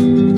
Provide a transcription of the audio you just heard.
you.